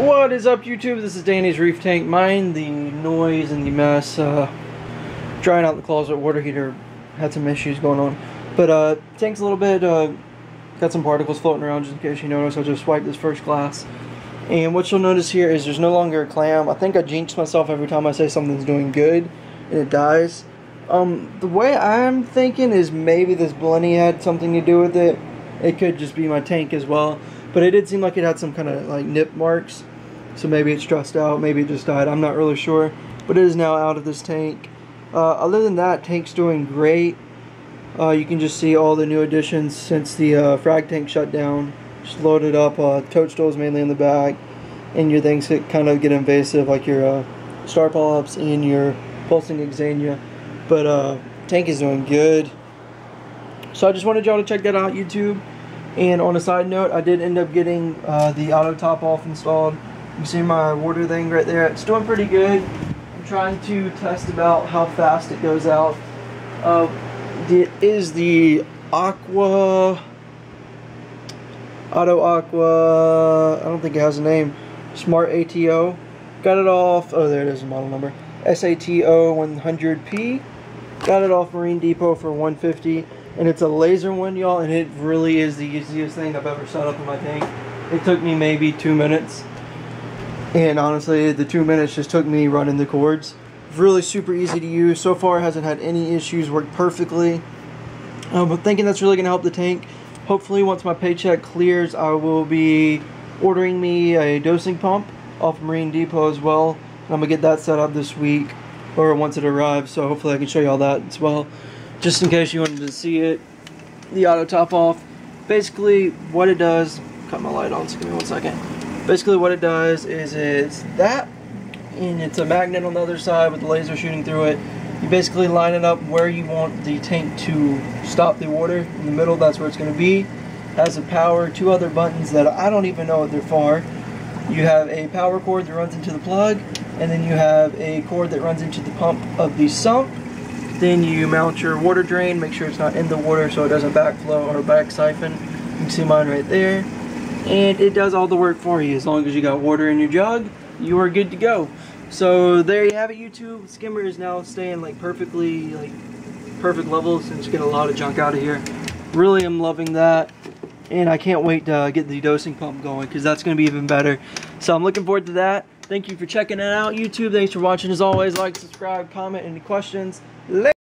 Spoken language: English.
What is up YouTube? This is Danny's Reef Tank. Mind the noise and the mess. Uh, drying out the closet water heater had some issues going on. But uh, tank's a little bit, uh, got some particles floating around just in case you notice. I'll just wiped this first glass. And what you'll notice here is there's no longer a clam. I think I jinx myself every time I say something's doing good and it dies. Um, the way I'm thinking is maybe this blenny had something to do with it. It could just be my tank as well. But it did seem like it had some kind of like nip marks. So maybe it's stressed out, maybe it just died. I'm not really sure. But it is now out of this tank. Uh, other than that, tank's doing great. Uh, you can just see all the new additions since the uh, frag tank shut down. Just loaded up uh, toadstools mainly in the back. And your things that kind of get invasive like your uh, star polyps and your pulsing xenia. But uh, tank is doing good. So I just wanted y'all to check that out YouTube. And on a side note, I did end up getting uh, the auto top off installed. You see my water thing right there. It's doing pretty good. I'm trying to test about how fast it goes out. Uh, it is the Aqua Auto Aqua. I don't think it has a name. Smart ATO. Got it off. Oh, there it is, model number. SATO 100P. Got it off Marine Depot for 150 and it's a laser one y'all and it really is the easiest thing I've ever set up in my tank it took me maybe two minutes and honestly the two minutes just took me running the cords. Really super easy to use. So far hasn't had any issues worked perfectly. Um, but thinking that's really gonna help the tank. Hopefully once my paycheck clears I will be ordering me a dosing pump off Marine Depot as well. And I'm gonna get that set up this week or once it arrives. So hopefully I can show you all that as well. Just in case you wanted to see it the auto top off. Basically what it does cut my light on so give me one second basically what it does is it's that and it's a magnet on the other side with the laser shooting through it. You basically line it up where you want the tank to stop the water in the middle. That's where it's going to be has a power two other buttons that I don't even know what they're for. You have a power cord that runs into the plug and then you have a cord that runs into the pump of the sump. Then you mount your water drain, make sure it's not in the water so it doesn't backflow or back siphon. You can see mine right there. And it does all the work for you. As long as you got water in your jug, you are good to go. So there you have it YouTube. Skimmer is now staying like perfectly, like perfect levels and just get a lot of junk out of here. Really am loving that. And I can't wait to uh, get the dosing pump going because that's going to be even better. So I'm looking forward to that. Thank you for checking it out, YouTube. Thanks for watching as always. Like, subscribe, comment, any questions. Later.